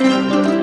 Música